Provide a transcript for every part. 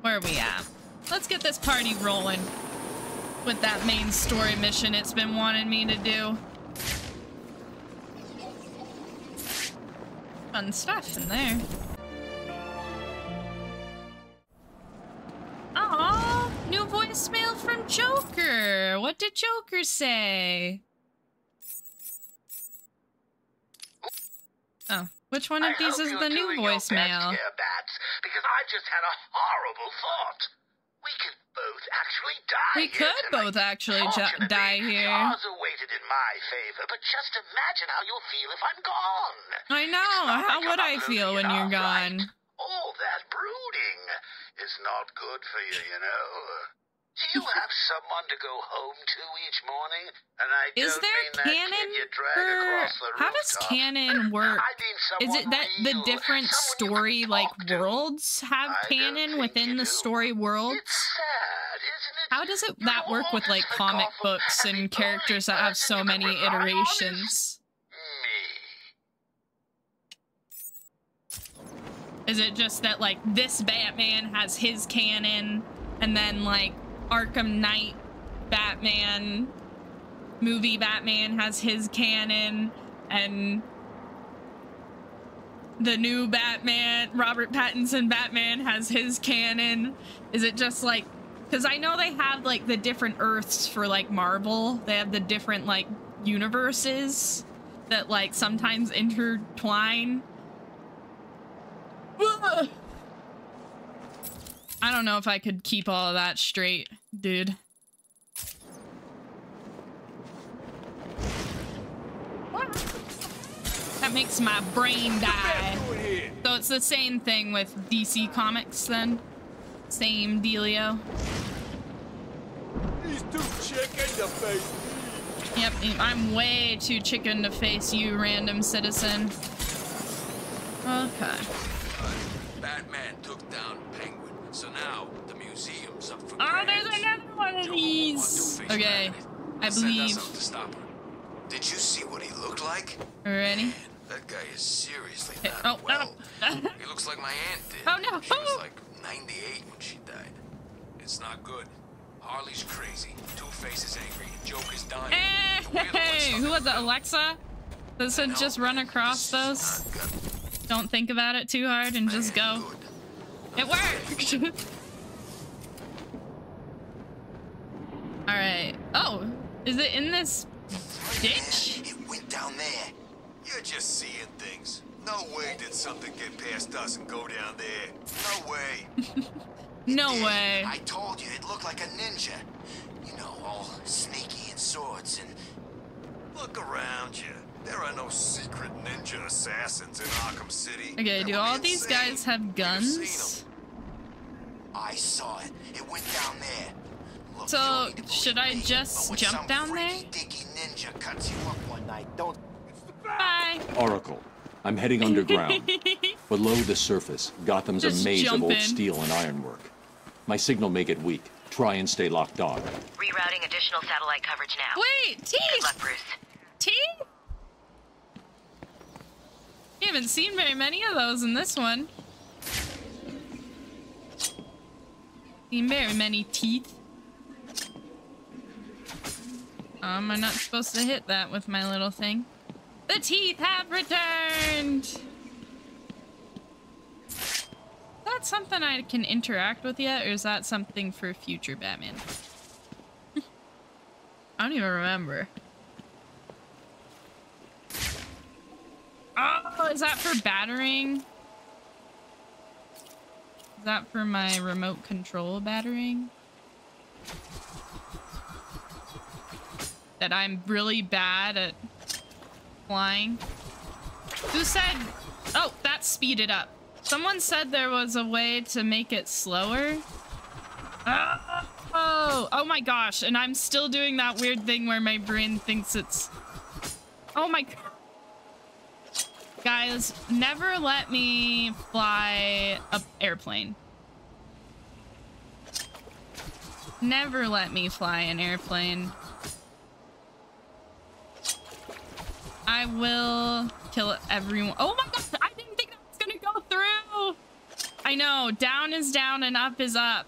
Where are we at? Let's get this party rolling with that main story mission it's been wanting me to do. Fun stuff in there. Aw, new voicemail from Joker. What did Joker say? Oh, which one of I these is the new voicemail? Here, Bats, because I just had a horrible thought. We could both actually die We here could both actually die here. Stars are weighted in my favor, but just imagine how you'll feel if I'm gone. I know. How like would I feel when you're enough, right? gone? All that brooding is not good for you, you know. Do you have someone to go home to each morning? And I Is don't there mean that kid canon you drag for across the how does canon work? I mean Is it that the different story like worlds have I canon within the do. story world? It's sad, isn't it? How does it that work with like comic books and characters that have so many you can rely on is iterations? Is it just that like this Batman has his canon and then like Arkham Knight Batman movie Batman has his canon and the new Batman Robert Pattinson Batman has his canon? Is it just like cuz I know they have like the different Earths for like Marvel. They have the different like universes that like sometimes intertwine. Ugh. I don't know if I could keep all of that straight, dude. That makes my brain die. So it's the same thing with DC Comics then? Same dealio? He's too chicken to face Yep, I'm way too chicken to face you, random citizen. Okay. Batman took down Penguin, so now the museum's up for Oh, there's another one of these. Okay, it. I believe. us out to stop her. Did you see what he looked like? Ready? That guy is seriously Hey, not oh, oh. well. no. he looks like my aunt did. Oh, no. She was like 98 when she died. It's not good. Harley's crazy. Two-Face is angry. Joker's dying. Wants Hey, who was it? Alexa? Would No, just run across those. is not good. Don't think about it too hard and just go. good. It worked! Alright. Oh, is it in this ditch? It went down there. You're just seeing things. No way did something get past us and go down there. No way. No did. way. I told you it looked like a ninja. You know, all sneaky and swords and. Look around you. There are no secret ninja assassins in Arkham City. Okay, do all these insane. guys have We'd have seen guns? 'em. I saw it. It went down there. Look, So, you don't need to believe should I just but when jump down there? freaky-deaky ninja cuts you up one night, don't. Bye. Oracle. I'm heading underground. Below the surface, Gotham's Just a maze of old in. steel and ironwork. My signal may get weak. Try and stay locked on. Rerouting additional satellite coverage now. Wait, Good teeth! luck, Bruce. Tea? You haven't seen very many of those in this one. Seen very many teeth. Um, I'm not supposed to hit that with my little thing. The teeth have returned! Is that something I can interact with yet, or is that something for future Batman? I don't even remember. Oh, is that for battering? Is that for my remote control battering? That I'm really bad at flying? Who said... Oh, that speeded up. Someone said there was a way to make it slower. Oh, oh my gosh, and I'm still doing that weird thing where my brain thinks it's... Oh my... Guys, never let me fly a airplane. Never let me fly an airplane. I will kill everyone. Oh my god, I didn't think that was gonna go through! I know. Down is down and up is up.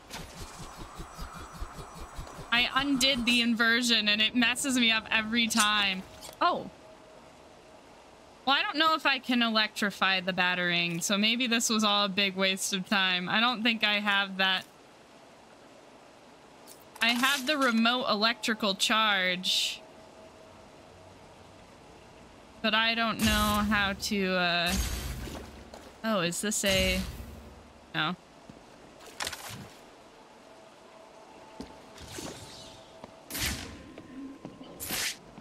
I undid the inversion and it messes me up every time. Oh. Well, I don't know if I can electrify the battering, so maybe this was all a big waste of time. I don't think I have that. I have the remote electrical charge. But I don't know how to, uh... Oh, is this a... No.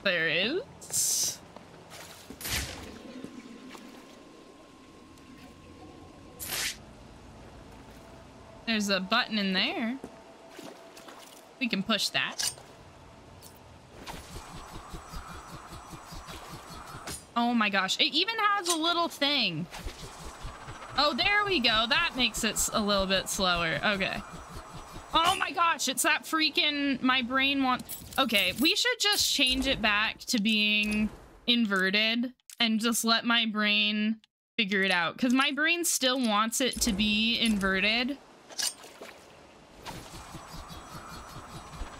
There is. There's a button in there. We can push that. Oh my gosh. It even has a little thing. Oh, there we go. That makes it a little bit slower. Okay. Oh my gosh, it's that freaking my brain want Okay, we should just change it back to being inverted and just let my brain figure it out cuz my brain still wants it to be inverted.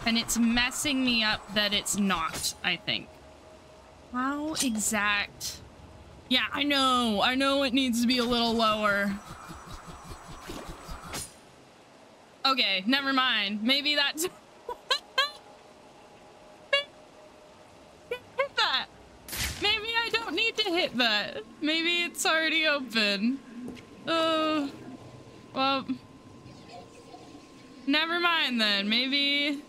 And it's messing me up that it's not, I think. How exact? Yeah, I know. I know it needs to be a little lower. Okay, never mind. Maybe that's... hit that. Maybe I don't need to hit that. Maybe it's already open. Oh. Well... Never mind then. Maybe...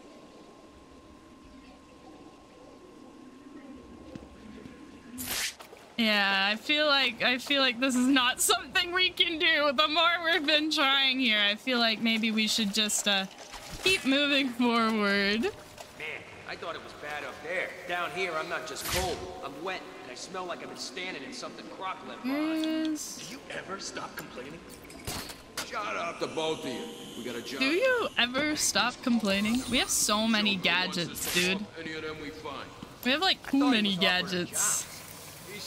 Yeah, I feel like I feel like this is not something we can do. The more we've been trying here, I feel like maybe we should just uh, keep moving forward. Man, I thought it was bad up there. Down here, I'm not just cold. I'm wet, and I smell like I've been standing in something Croc left. Yes. Do you ever stop complaining? Shut up, the both of you. We got a job. Do you ever stop complaining? We have so many gadgets, dude. Any of them we find. We have like too many gadgets.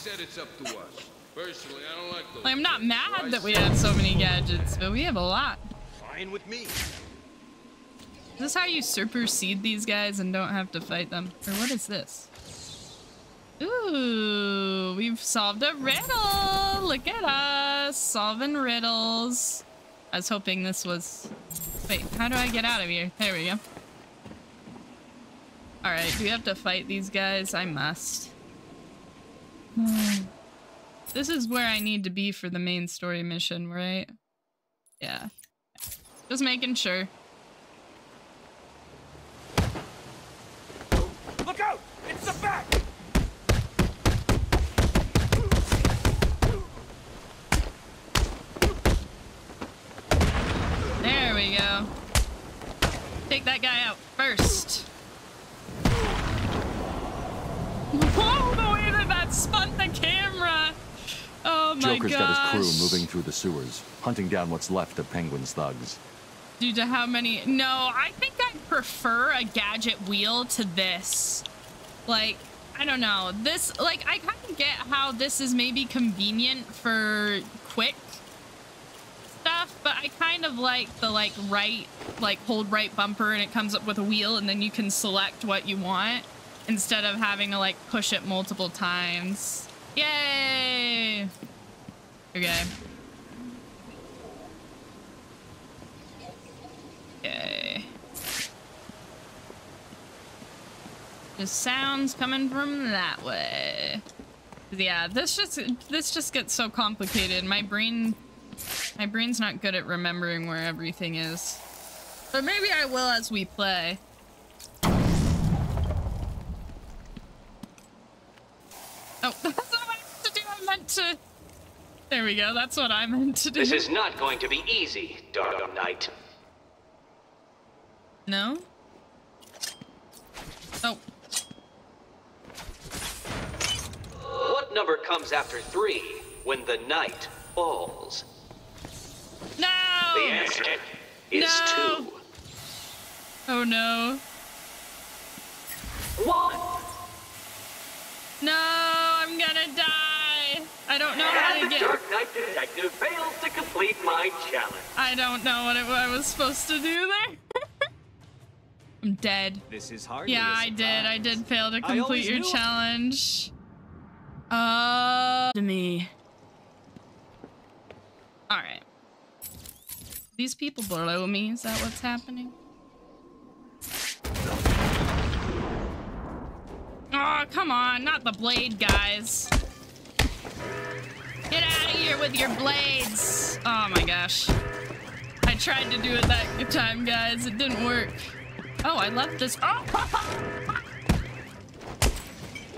He said it's up to us. Personally, I don't like those. I'm not mad so that we said- have so many gadgets, but we have a lot. Fine with me. Is this how you supersede these guys and don't have to fight them? Or what is this? Ooh, we've solved a riddle! Look at us, solving riddles. I was hoping this was... Wait, how do I get out of here? There we go. Alright, do we have to fight these guys? I must. Hmm. This is where I need to be for the main story mission, right? Yeah. Just making sure. Look out! It's the back! There we go. Take that guy out first. Whoa, the way that that spun the camera. Oh my Joker's gosh. got his crew moving through the sewers, hunting down what's left of Penguin's thugs. Due to how many? No, I think I prefer a gadget wheel to this. Like, I don't know. This, like, I kind of get how this is maybe convenient for quick stuff, but I kind of like the, like, right, like, hold right bumper and it comes up with a wheel and then you can select what you want instead of having to, like, push it multiple times. Yay! Okay. Okay. The sounds coming from that way. Yeah, this just this just gets so complicated. My brain my brain's not good at remembering where everything is. But maybe I will as we play. Oh, that's not what I meant to do. I meant to There we go. That's what I meant to do. This is not going to be easy, Dark Knight. No? Oh. What number comes after three when the night falls? No! The answer is No. two. Oh no. One. No, I'm gonna die. I don't know how to get. Dark Knight Detective fails to complete my challenge. I don't know what, it, what I was supposed to do there. I'm dead. This is hard. Yeah, I did. I did fail to complete your challenge. Uh, to me. All right. These people below me. Is that what's happening? Oh, come on. Not the blade guys. Get out of here with your blades. Oh my gosh. I tried to do it that time, guys. It didn't work. Oh, I left this. Oh!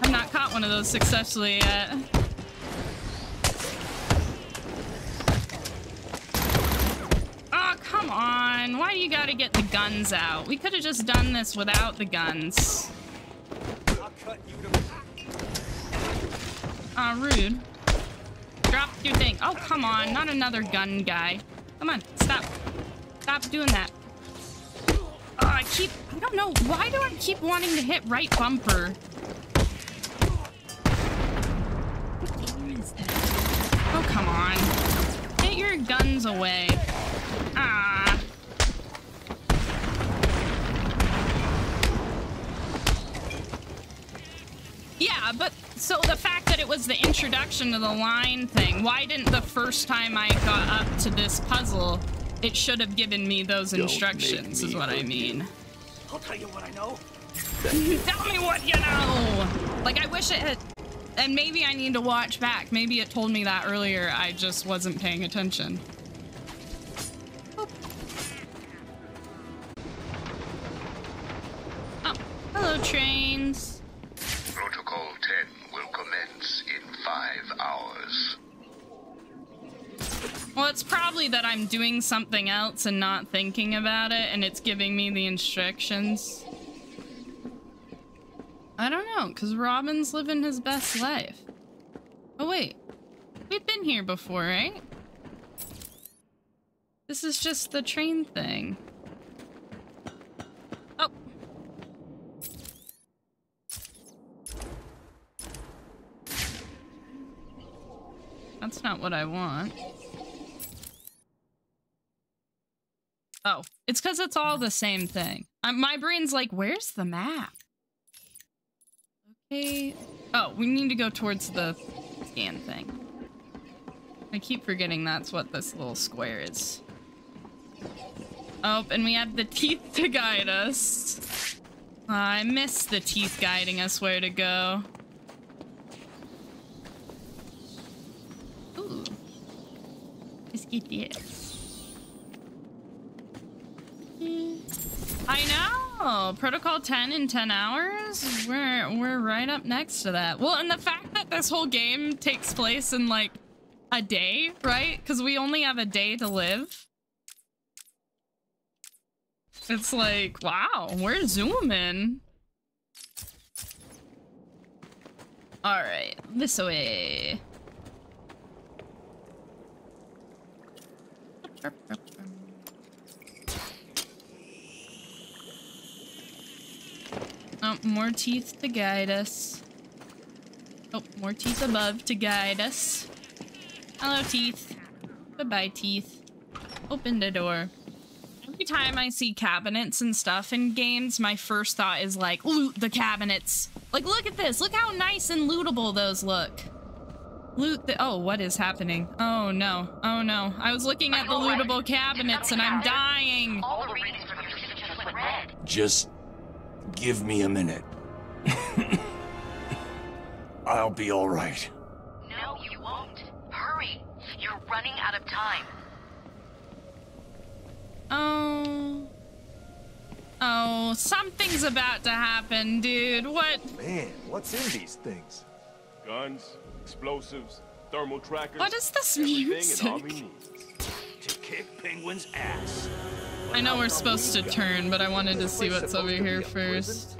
I've not caught one of those successfully yet. Oh, come on. Why do you gotta get the guns out? We could have just done this without the guns. Aw, rude. Drop your thing. Oh, come on. Not another gun guy. Come on. Stop. Stop doing that. Oh, I keep... I don't know. Why do I keep wanting to hit right bumper? Oh, come on. Get your guns away. Ah. Yeah, but so the fact that it was the introduction to the line thing, why didn't the first time I got up to this puzzle, it should have given me those Don't instructions, make is what I hurt you. mean. I'll tell you what I know. Tell me what you know! Like, I wish it had. And maybe I need to watch back. Maybe it told me that earlier. I just wasn't paying attention. Oh, hello, trains. Probably that I'm doing something else and not thinking about it, and it's giving me the instructions. I don't know, because Robin's living his best life. Oh, wait. We've been here before, right? This is just the train thing. Oh. That's not what I want. Oh, it's because it's all the same thing. My brain's like, where's the map? Okay. Oh, we need to go towards the scan thing. I keep forgetting that's what this little square is. Oh, and we have the teeth to guide us. Uh, I miss the teeth guiding us where to go. Ooh. Let's get this. Mm, I know. Protocol 10 in 10 hours. We're we're right up next to that. Well, and the fact that this whole game takes place in like a day, right? Cuz we only have a day to live. It's like, wow, we're zooming. All right, this way. Oh, more teeth to guide us. Oh, more teeth above to guide us. Hello, teeth. Goodbye, teeth. Open the door. Every time I see cabinets and stuff in games, my first thought is like, loot the cabinets. Like, look at this. Look how nice and lootable those look. Loot the- oh, what is happening? Oh no, oh no. I was looking at the lootable cabinets and I'm dying. All the readings from your system went red. Just give me a minute. I'll be all right. No, you won't. Hurry. You're running out of time. Oh. Oh, something's about to happen, dude. What? Man, what's in these things? Guns, explosives, thermal trackers. What is this everything music? an army needs. To kick Penguin's ass. I know we're supposed to turn, but I wanted to see what's over here first.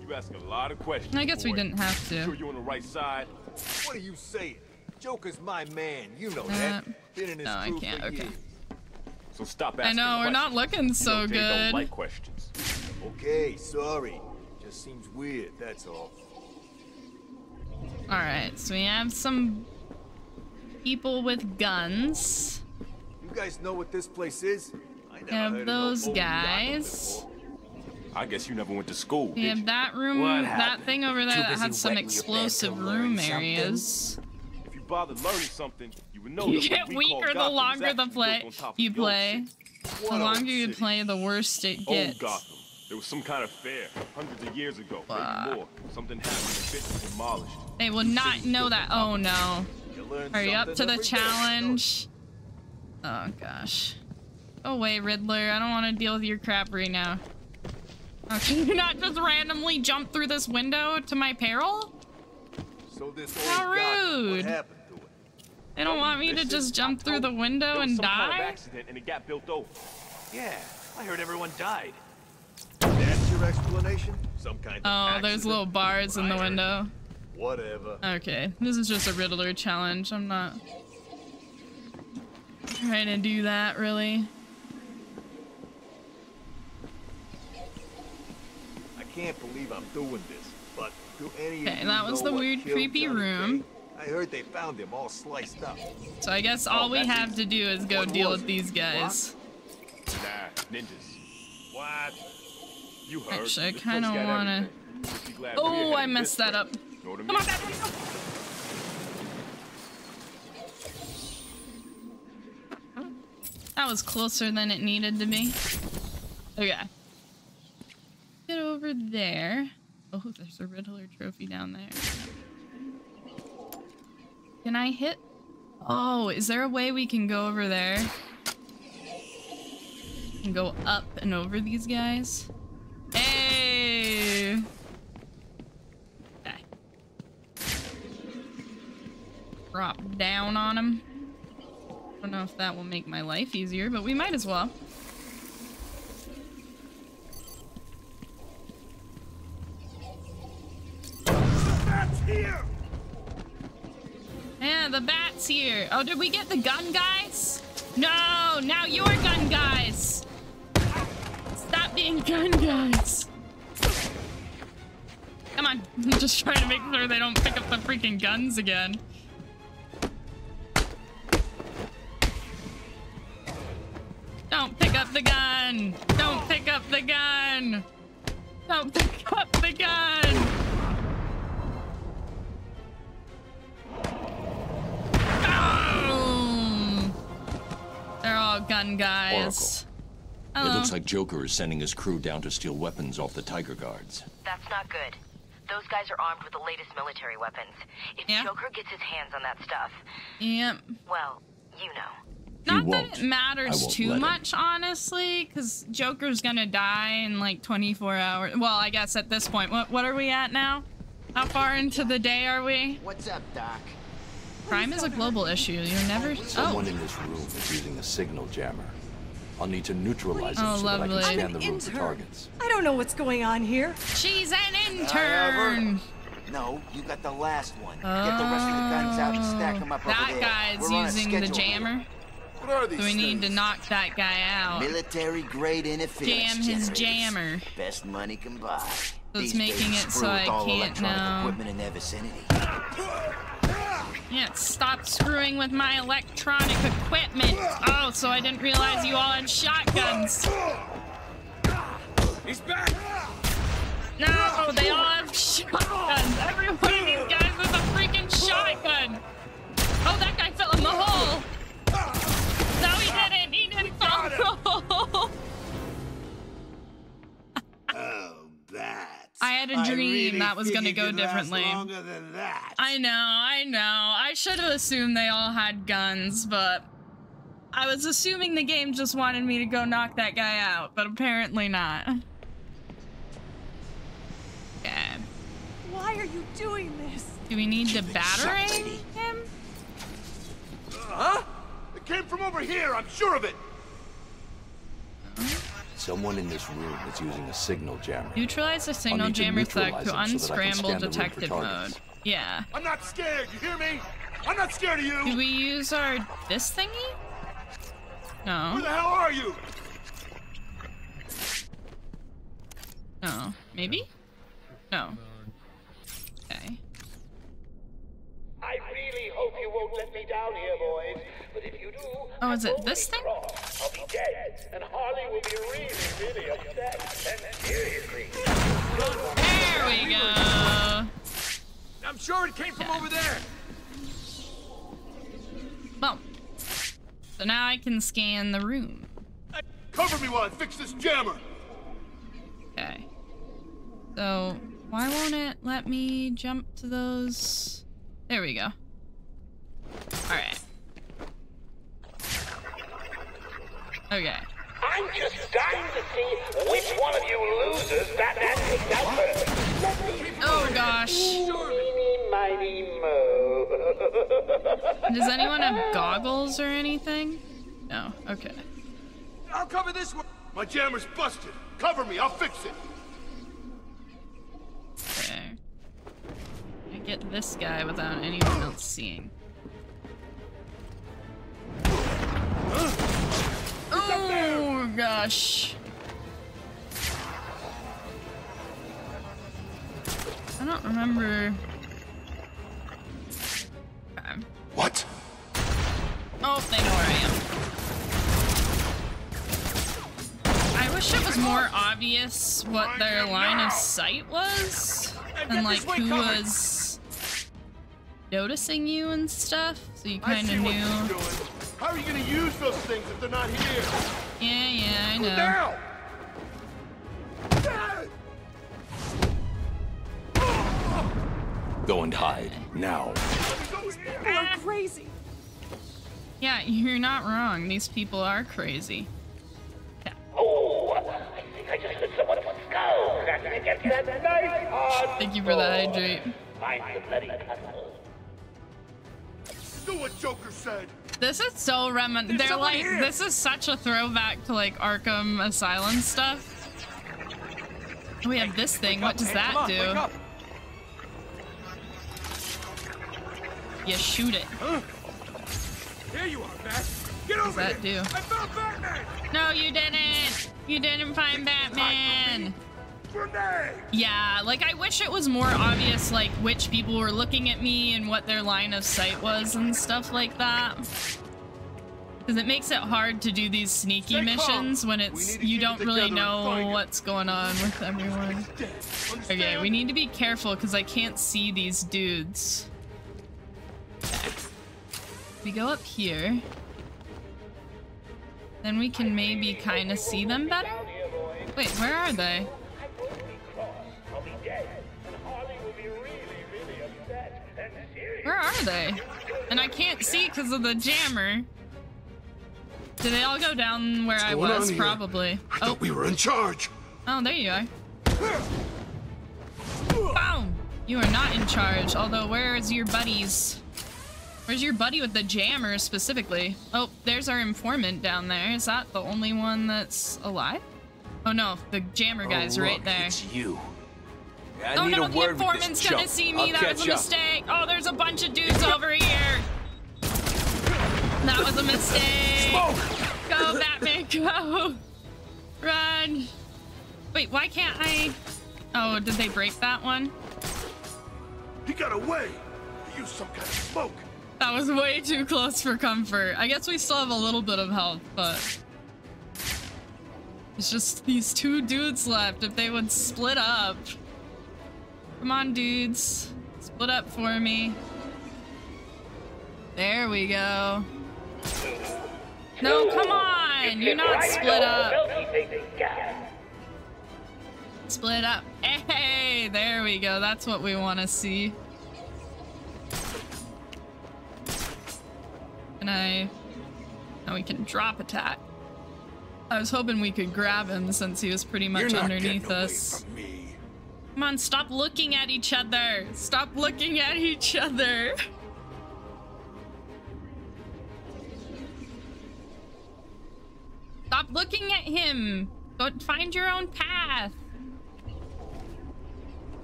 You ask a lot of questions. I guess we didn't have to. Sure to. you're on the right side. What are you saying? Joker's my man, you know Uh, that. Been in his no, I can't, okay. So stop asking. I know, we're not questions. looking You know so Jay don't good. like questions. Okay, sorry. Just seems weird, that's all. Alright, so we have some people with guns. You guys know what this place is? I Have heard of no those guys. I guess you never went to school, We have that room, What that thing over there that busy had some wetting your bed explosive room areas. If you bother learning something, you would know You get what we call weaker the longer the play built on top of you play. The longer you play, the worse it Old gets. Gotham. There was some kind of fair hundreds of years ago, maybe more. Something happened and bit was demolished. They will not know that. Oh no. You Are you up to the challenge? Oh gosh. Oh, Go away, Riddler. I don't want to deal with your crap right now. Oh, okay, you not just randomly jump through this window to my peril? So this How rude. What happened to it? They don't want me to just jump through oh, the window and some kind of die? accident and it got built over. Yeah, I heard everyone died. That's your explanation? Some kind of Oh, there's little bars in the window. Whatever. Okay, this is just a Riddler challenge. I'm not trying to do that, really. Can't believe I'm doing this, but do any Okay, of you that was know the weird, creepy Johnny room. Cage? I heard they found him all sliced up. So I guess oh, all Oh, we have easy. to do is go What deal with it? these guys. Nah, ninjas. What? You heard. Actually, I kinda wanna- everything. Just be glad we're Oh, I messed that up. Know what I Come on, mean? Batman, go! That was closer than it needed to be. Okay. Get over there. Oh, there's a Riddler trophy down there. Can I hit? Oh, is there a way we can go over there? And go up and over these guys? Hey! Drop down on him. I don't know if that will make my life easier, but we might as well. That's Yeah, the bat's here. Oh, did we get the gun guys? No, now you're gun guys. Stop being gun guys. Come on, I'm just trying to make sure they don't pick up the freaking guns again. Don't pick up the gun. Don't pick up the gun. Don't pick They're all gun guys. It Hello. looks like Joker is sending his crew down to steal weapons off the Tiger Guards. That's not good. Those guys are armed with the latest military weapons. If Yeah. Joker gets his hands on that stuff, Yep. well, you know. Not won't. that it I matters won't too let him. much, honestly, because Joker's gonna die in like 24 hours. Well, I guess at this point, what what are we at now? How far into the day are we? What's up, Doc? Crime is a global issue. You're never. Oh. Someone Oh, in this room is using a signal jammer. I'll need to neutralize it Oh, so that I can scan the room for intern. targets. I don't know what's going on here. she's an ever? intern. No, you got the last one. Get the rest of the guns out and stack oh. them up That over there. guy's We're using the schedule here. jammer. What are these So we need to knock that guy out. Military grade interference Jam his generators. jammer. Best money can buy. So it's These making it so I can't electronic know. equipment in their vicinity. Yeah, stop screwing with my electronic equipment. Oh, so I didn't realize you all had shotguns. He's back! No, they all have shotguns. Every was gonna go you'd last differently. longer than that. I know, I know. I should have assumed they all had guns, but I was assuming the game just wanted me to go knock that guy out, but apparently not. Yeah. Why are you doing this? Do we need to Shut, battering lady. him? Huh? It came from over here, I'm sure of it. Someone in this room is using a signal jammer. Neutralize the signal jammer threat neutralize to it so that I can unscramble scan the room for detective mode. Yeah. I'm not scared, you hear me? I'm not scared of you! Do we use our this thingy? Where No. the hell are you? No. Maybe? No. Okay. I really hope you won't let me me down here, boys. But if you do, Oh, is it this thing? I'll be dead, and Harley will be really, really upset. And seriously. There we go. I'm sure it came from over there. Well, so now I can scan the room. Cover me while I fix this jammer. Okay. So, why won't it let me jump to those? There we go. Alright. Okay. I'm just dying to see which one of you losers Batman takes out first. Oh gosh. Meeny, miny, mo. Does anyone have goggles or anything? No. Okay. I'll cover this one. My jammer's busted. Cover me, I'll fix it. Okay. Get this guy without anyone else seeing. Oh gosh. I don't remember. Okay. What? Oh, they know where I am. I wish it was more obvious what their line of sight was, and like who was noticing you and stuff, so you I kind see of what knew. you're doing. How are you gonna use those things if they're not here? Yeah, yeah, I Go know. down! Go and hide now. These people are crazy. Yeah, you're not wrong. These people are crazy. Oh, I think I just heard someone skull cracking against that nice hard Thank you for the hydrate. Do what Joker said. This is so. There's They're like, here. this is such a throwback to like Arkham Asylum stuff. We have this thing. What does that do? You shoot it. Here you are, Bat. Get What does over that here. do? I found Batman. No, you didn't. You didn't find Batman. Yeah, like I wish it was more obvious, like which people were looking at me and what their line of sight was and stuff like that. Because it makes it hard to do these sneaky Stay calm. missions when it's you don't really together and find know what's going on with everyone. Okay, we need to be careful because I can't see these dudes. Okay. We go up here. Then we can maybe kind of see them better. Wait, where are they? Where are they? And I can't see because of the jammer. Did they all go down where I was? Probably. I Oh, thought we were in charge. oh, there you are. Boom! You are not in charge. Although, where is your buddies? Where's your buddy with the jammer specifically? Oh, there's our informant down there. Is that the only one that's alive? Oh no, the jammer guy's oh, right look, there. It's you. I oh need no, a the word with informant's gonna chump. see me. I'll that was a catch up. mistake. Oh, there's a bunch of dudes over here. That was a mistake. Go, Batman, go. Run. Wait, why can't I? Oh, did they break that one? He got away. He used some kind of smoke. That was way too close for comfort. I guess we still have a little bit of health, but it's just these two dudes left. If they would split up. Come on, dudes. Split up for me. There we go. No, come on! You're not split up. Split up. Hey, there we go. That's what we want to see. Can I... Now we can drop attack. I was hoping we could grab him since he was pretty much underneath us. Come on, stop looking at each other. Stop looking at each other. Stop looking at him. Go find your own path.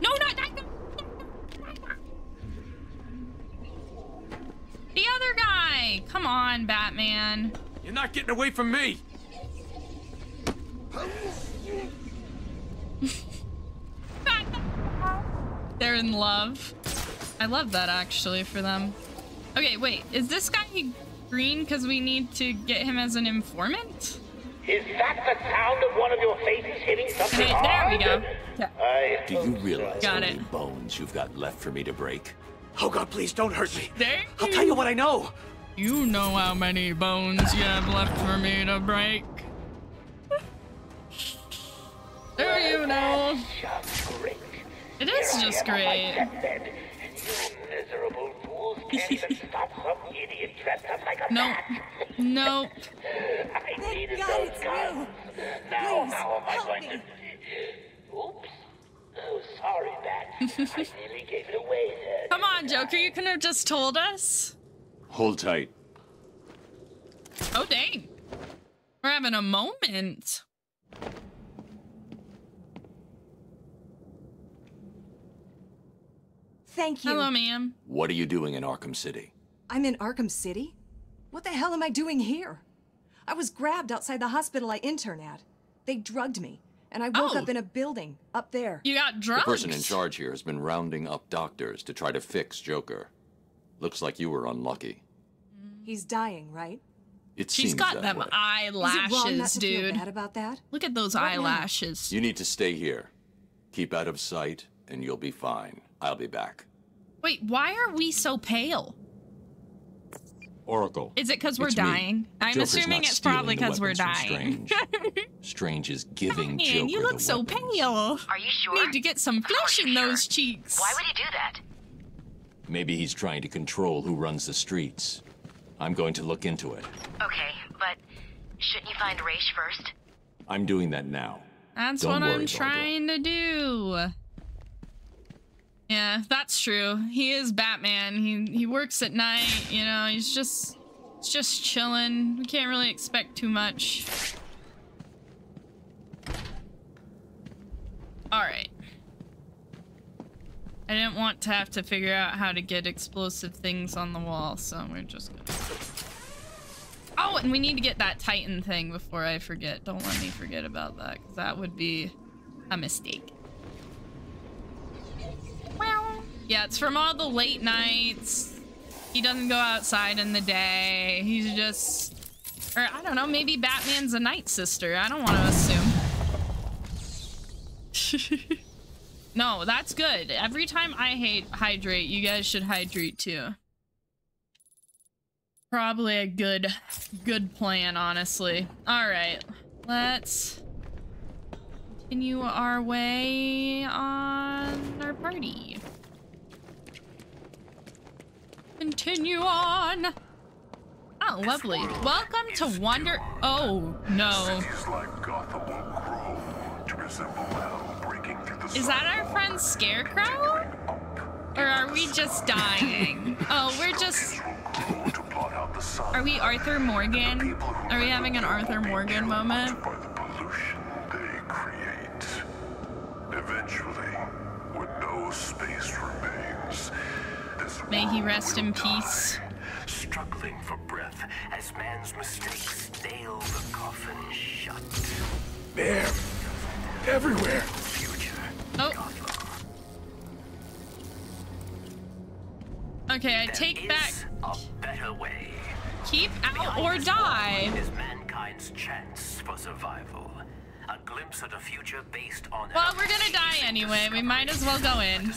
No, not that. The other guy. Come on, Batman. You're not getting away from me. They're in love. I love that actually for them. Okay, wait. Is this guy green because we need to get him as an informant? Is that the sound of one of your faces hitting something Okay, there we go. Yeah. I Do you realize Got how many it. bones you've got left for me to break? Oh God, please don't hurt me. There I'll tell you what I know. You know how many bones you have left for me to break. You know? It is Here just am on my great. deathbed, and You miserable fools can't even stop some idiot dressed up like a Nope. bat. Nope. I needed God those it's guns. you. Now, Please, how am I help going me. to... Oops. Oh, sorry, Bat. I nearly gave it away there. Come on, Joker. You could have just told us. Hold tight. Oh, dang. We're having a moment. Thank you. Hello, ma'am. What are you doing in Arkham City? I'm in Arkham City? What the hell am I doing here? I was grabbed outside the hospital I intern at. They drugged me, and I woke Oh. up in a building up there. You got drugged? The person in charge here has been rounding up doctors to try to fix Joker. Looks like you were unlucky. He's dying, right? It She's seems got that them way. Is it wrong not eyelashes, to feel dude. bad about that? Look at those What now? eyelashes. You need to stay here. Keep out of sight, and you'll be fine. I'll be back. Wait, why are we so pale? Oracle. Is it because we're It's me. dying? I'm Joker's assuming it's probably because we're dying. Strange. Strange is giving Joker Man, you look the so weapons. pale. Are you sure? Need to get some flesh in those cheeks. Why would he do that? Maybe he's trying to control who runs the streets. I'm going to look into it. Okay, but shouldn't you find Ra's first? I'm doing that now. That's Don't what worry, I'm Barbara. trying to do. Yeah, that's true. He is Batman. He he works at night, you know, he's just just chilling. We can't really expect too much. Alright. I didn't want to have to figure out how to get explosive things on the wall, so we're just gonna... Oh, and we need to get that Titan thing before I forget. Don't let me forget about that, because that would be a mistake. Well, yeah, it's from all the late nights. He doesn't go outside in the day. He's just... Or, I don't know, maybe Batman's a night sister. I don't want to assume. no, that's good. Every time I hate hydrate, you guys should hydrate too. Probably a good, good plan, honestly. All right, let's continue our way on our party. Continue on. Oh, lovely. Welcome to Wonder. Oh no. Is that our friend Scarecrow? Or are we just dying? Oh, we're just. Are we Arthur Morgan? Are we having an Arthur Morgan moment? Eventually, when no space remains, this May he rest in peace. struggling for breath as man's mistakes nail the coffin shut. There. Everywhere. Oh. Okay, I take back. A better way. Keep out or die. Is mankind's chance for survival. A glimpse at a future based on Well, we're gonna die anyway. We might as well go in.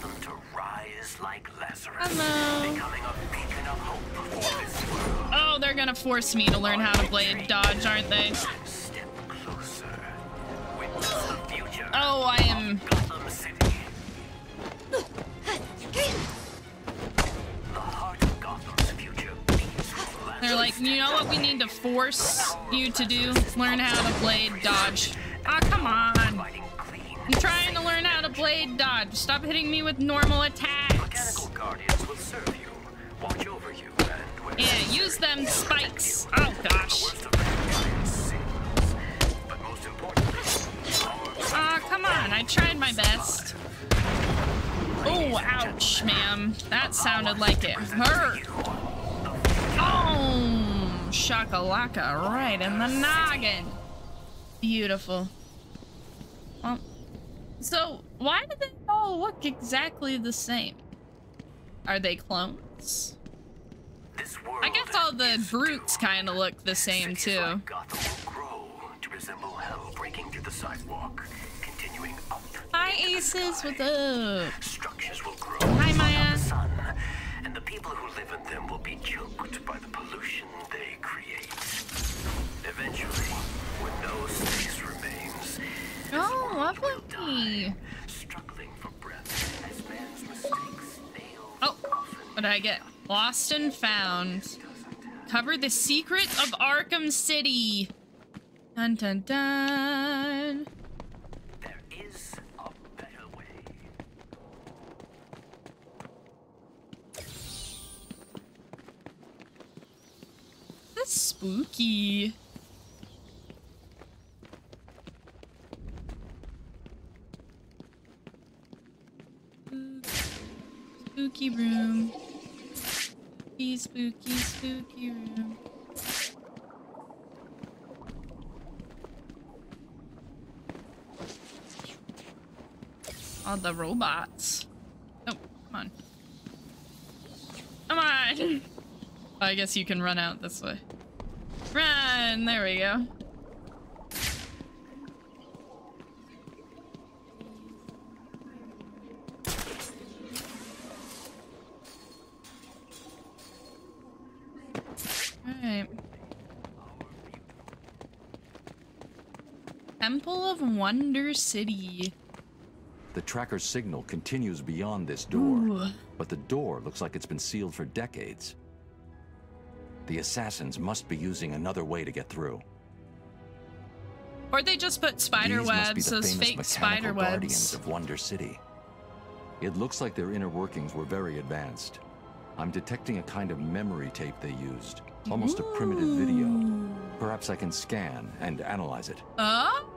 Gotham to rise like Lazarus, Hello. becoming a beacon of hope for this world. Oh, they're gonna force me to learn how to blade dodge, aren't they? Oh, I am. Gotham City. The heart of Gotham's future beats with They're like, you know what we need to force you to do? Learn how to blade dodge. Ah, come on. I'm trying to learn how to blade dodge. Stop hitting me with normal attacks. Mechanical guardians will serve you, watch over you, and when Yeah, use them spikes. Oh gosh. Ah, come on. I tried my best. Oh, ouch, ma'am. That sounded like it hurt. Oh, shakalaka right in the noggin. Beautiful. Well, so why do they all look exactly the same? Are they clones? I guess all the brutes kind of look the same too. to resemble hell breaking through the sidewalk, continuing up. Hi Aces, what's up? Structures will grow Hi Maya. the sun, and the people who live in them will be choked by the pollution they create. Eventually, when no space remains, Oh, lovely. What did I get? Lost and found. Cover the secret of Arkham City. Dun dun dun. There is a better way. That's spooky. Spooky room. Spooky, spooky, spooky room. All the robots. Oh, come on. Come on! I guess you can run out this way. Run! There we go. Alright. Temple of Wonder City. The tracker's signal continues beyond this door, Ooh. but the door looks like it's been sealed for decades. The assassins must be using another way to get through. Or they just put spider These must be webs, the those fake spider guardians webs. of Wonder City. It looks like their inner workings were very advanced. I'm detecting a kind of memory tape they used, almost a primitive video. Perhaps I can scan and analyze it. Oh?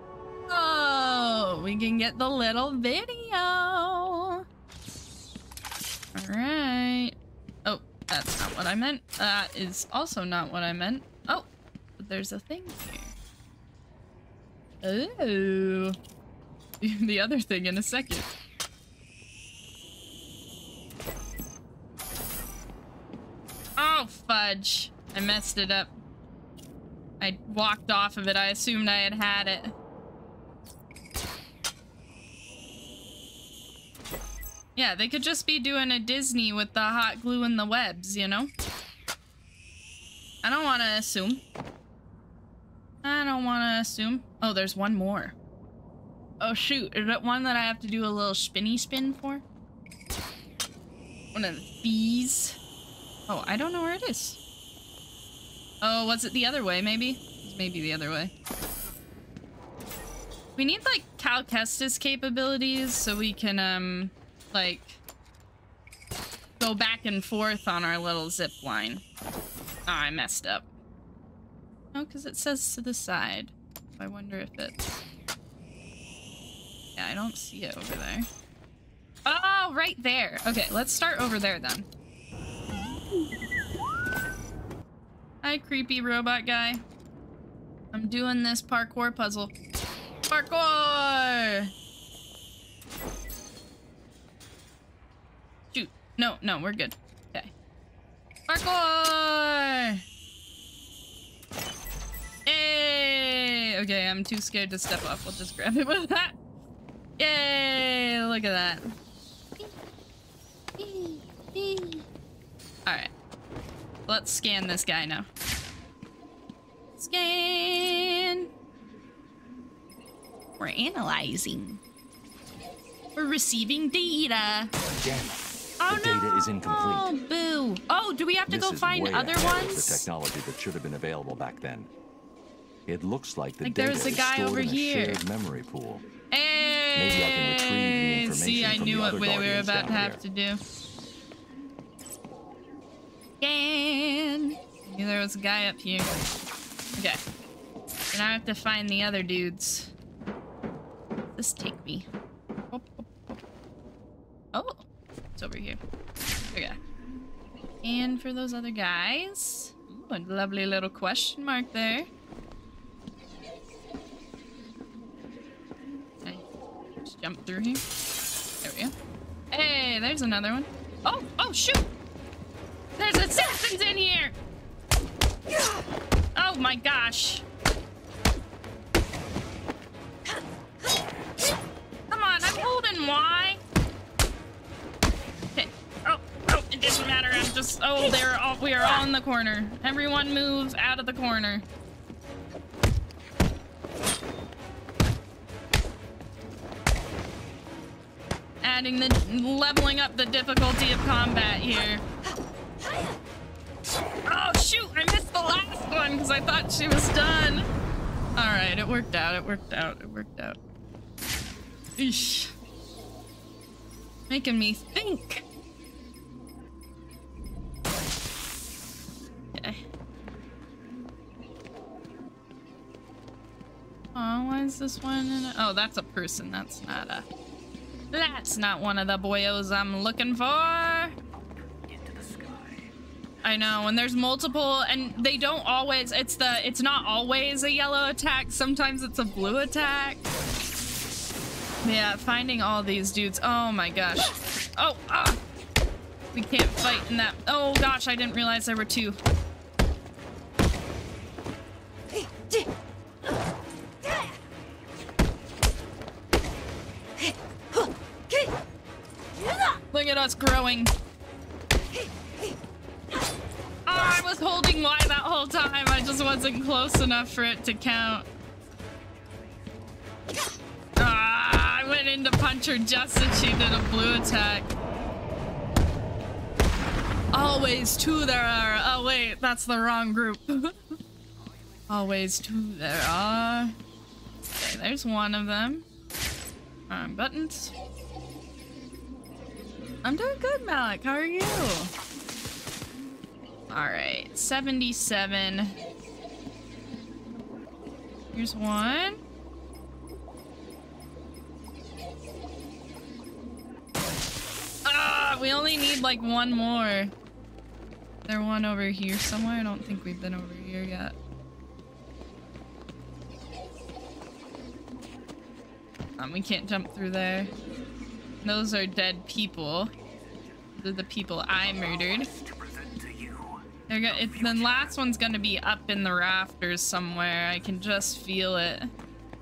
We can get the little video. All right. Oh, that's not what I meant. That is also not what I meant. Oh, there's a thing here. Oh. the other thing in a second. Oh, fudge. I messed it up. I walked off of it. I assumed I had had it. Yeah, they could just be doing a Disney with the hot glue and the webs, you know? I don't want to assume. I don't want to assume. Oh, there's one more. Oh, shoot. Is that one that I have to do a little spinny spin for? One of these. Oh, I don't know where it is. Oh, was it the other way, maybe? Maybe the other way. We need, like, Cal Kestis capabilities so we can, um, like, go back and forth on our little zip line. Oh, I messed up. Oh, because it says to the side. I wonder if it's... Yeah, I don't see it over there. Oh, right there. Okay, let's start over there then. Hi, creepy robot guy. I'm doing this parkour puzzle. Parkour! No, no, we're good. Okay. Parkour! Yay! Okay, I'm too scared to step off. We'll just grab it with that. Yay! Look at that. Alright. Let's scan this guy now. Scan! We're analyzing. We're receiving data. Oh the data is incomplete. Oh, boo. Oh, do we have to this go find other ones? The technology that should have been available back then. It looks like the Like data there's a is guy stored over in a here. shared memory pool. Hey! Maybe I can retrieve the information See, I from knew what we were about to have to do. Knew there was a guy up here. Okay. Now I have to find the other dudes. This take me. Oh, oh, oh. Oh, it's over here. Okay. And for those other guys. Ooh, a lovely little question mark there. Okay. Just jump through here. There we go. Hey, there's another one. Oh, oh, shoot! There's assassins in here! Oh my gosh. Come on, I'm holding Y. doesn't matter. I'm just, oh, they're all, we are all in the corner. Everyone move out of the corner. Adding the, leveling up the difficulty of combat here. Oh, shoot! I missed the last one because I thought she was done. All right, it worked out. It worked out. It worked out. Eesh. Making me think. Is this one? Oh, that's a person. That's not a. That's not one of the boyos I'm looking for. I know, and there's multiple, and they don't always, it's the, it's not always a yellow attack, sometimes it's a blue attack. Yeah, finding all these dudes, oh my gosh. Oh, ah! We can't fight in that, oh gosh, I didn't realize there were two. Growing. Oh, I was holding Y that whole time. I just wasn't close enough for it to count. Ah, I went in to punch her just as she did a blue attack. Always two there are. Oh wait, that's the wrong group. Always two there are. Okay, there's one of them. Um, buttons. I'm doing good, Malik. How are you? Alright, 77. Here's one. Ah, we only need like one more. There one over here somewhere? I don't think we've been over here yet. Um, we can't jump through there. Those are dead people. The people I murdered. They're it, the last one's gonna be up in the rafters somewhere. I can just feel it.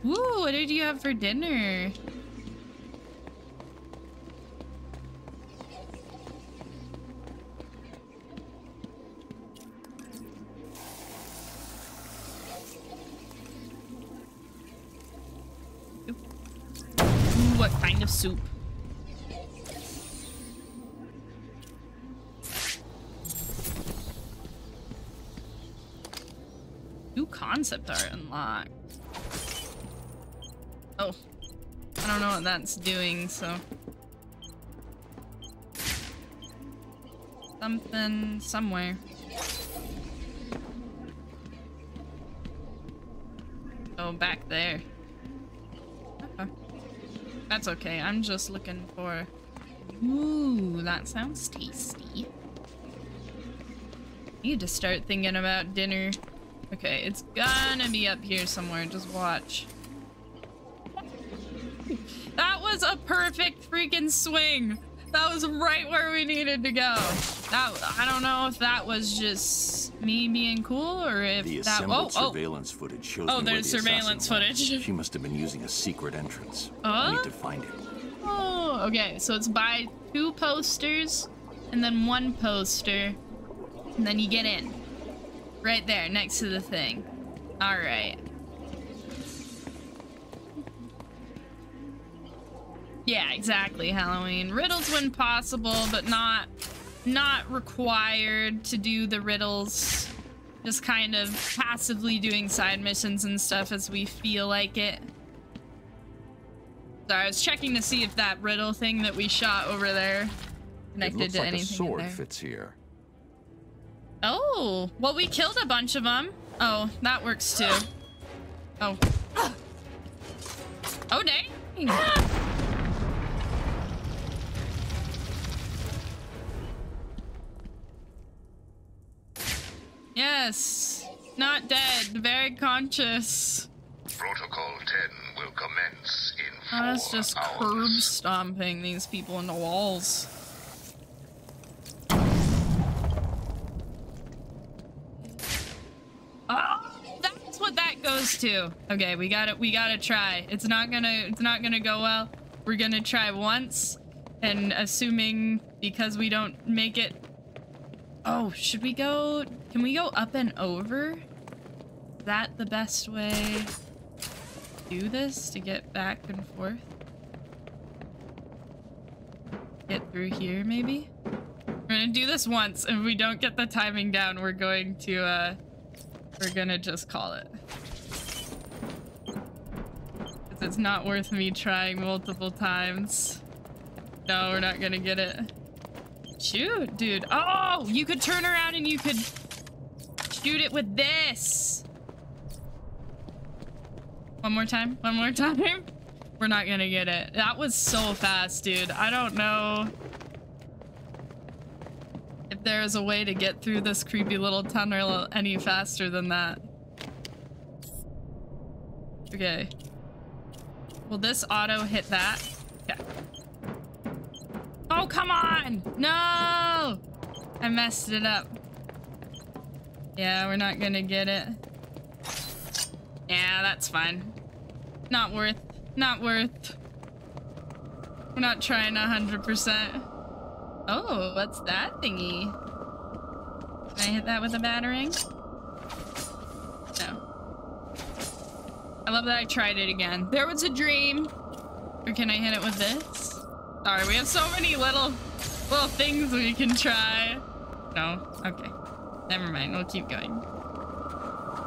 Woo, what did you have for dinner? Ooh, what kind of soup? Concept art unlocked. Oh. I don't know what that's doing, so... Something somewhere. Oh, back there. Okay. That's okay. I'm just looking for... Ooh, that sounds tasty. Need to start thinking about dinner. Okay, it's gonna be up here somewhere. Just watch. That was a perfect freaking swing. That was right where we needed to go. That I don't know if that was just me being cool or if the that. Oh, oh, surveillance footage shows Oh, there's the surveillance went. footage. She must have been using a secret entrance. Uh? I need to find it. Oh, okay. So it's by two posters and then one poster. And then you get in. Right there, next to the thing. Alright. Yeah, exactly, Halloween. Riddles when possible, but not not required to do the riddles. Just kind of passively doing side missions and stuff as we feel like it. Sorry, I was checking to see if that riddle thing that we shot over there connected It looks to like a anything in sword there. fits here. Oh, well, we killed a bunch of them. Oh, that works too. Oh. Oh, dang. Yes. Not dead. Very conscious. Protocol 10 will commence in four that's just hours. curb stomping these people into walls. Too. Okay, we gotta we gotta try. It's not gonna it's not gonna go well. We're gonna try once, and assuming because we don't make it. Oh, should we go? Can we go up and over? Is that the best way? to Do this to get back and forth. Get through here, maybe. We're gonna do this once, and if we don't get the timing down, we're going to uh, we're gonna just call it. It's not worth me trying multiple times. No, we're not gonna get it. Shoot, dude. Oh, you could turn around and you could shoot it with this. One more time. One more time. We're not gonna get it. That was so fast, dude. I don't know if there is a way to get through this creepy little tunnel any faster than that. Okay. Will this auto hit that? Yeah. Oh, come on! No! I messed it up. Yeah, we're not gonna get it. Yeah, that's fine. Not worth. Not worth. We're not trying 100%. Oh, what's that thingy? Can I hit that with a batarang? I love that I tried it again. There was a dream. Or can I hit it with this? Sorry, we have so many little, little things we can try. No? Okay. Never mind. We'll keep going.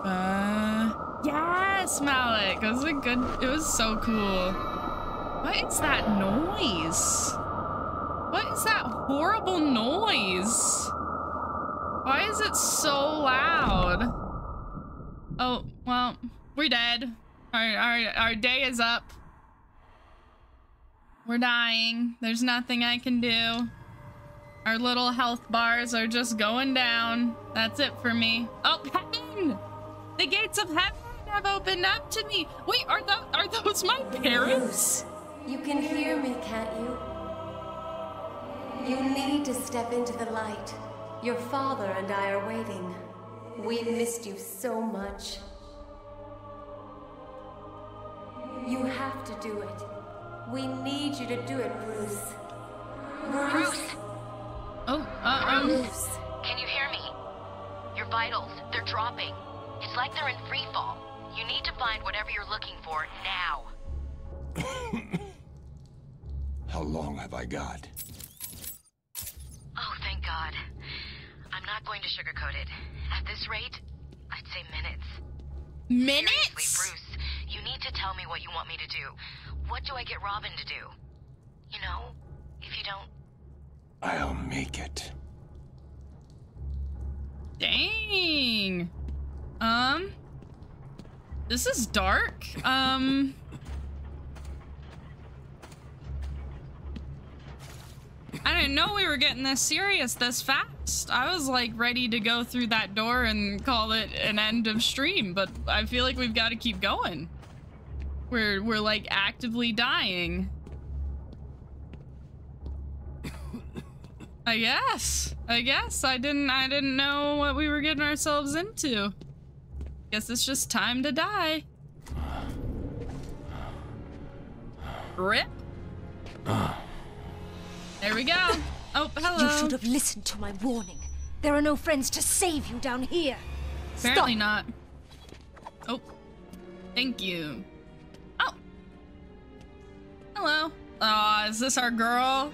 Uh... Yes, Malik. It was a good... It was so cool. What is that noise? What is that horrible noise? Why is it so loud? Oh, well, we're dead. Our, our, our day is up. We're dying. There's nothing I can do. Our little health bars are just going down. That's it for me. Oh, heaven! The gates of heaven have opened up to me. Wait, are, those are those my parents? You can hear me, can't you? You need to step into the light. Your father and I are waiting. We missed you so much. You have to do it. We need you to do it, Bruce. Bruce! Bruce! Oh, uh, um... Bruce, can you hear me? Your vitals, they're dropping. It's like they're in free fall. You need to find whatever you're looking for now. How long have I got? Oh, thank God. I'm not going to sugarcoat it. At this rate, I'd say minutes. Minutes? Seriously, Bruce, you need to tell me what you want me to do. What do I get Robin to do? You know, if you don't... I'll make it. Dang. Um... This is dark. Um... I didn't know we were getting this serious this fast. I was like ready to go through that door and call it an end of stream, but I feel like we've got to keep going. We're we're like actively dying. I guess. I guess I didn't I didn't know what we were getting ourselves into. Guess it's just time to die. Rip. There we go. Oh, hello. You should have listened to my warning. There are no friends to save you down here. Apparently Stop. not. Oh. Thank you. Oh. Hello. Aw, is this our girl?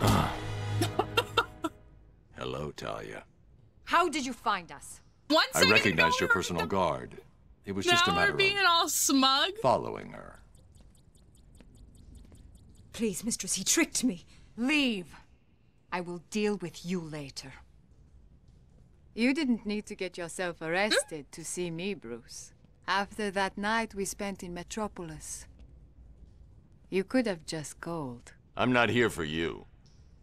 Hello, Talia. How did you find us? One I recognized your personal guard. It was just a matter we're being all smug. of following her. Please, mistress, he tricked me. Leave. I will deal with you later. You didn't need to get yourself arrested to see me, Bruce. After that night we spent in Metropolis. You could have just called. I'm not here for you.